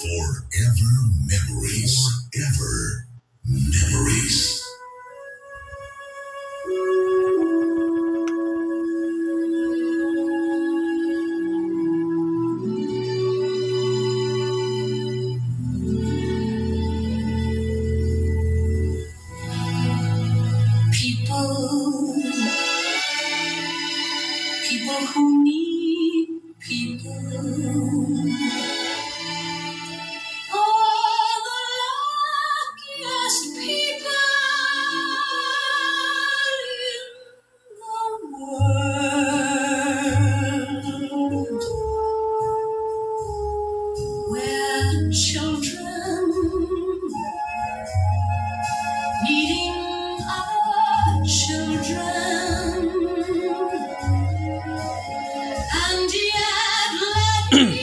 Forever memories. Forever memories. People, who need people. Children needing other children, and yet let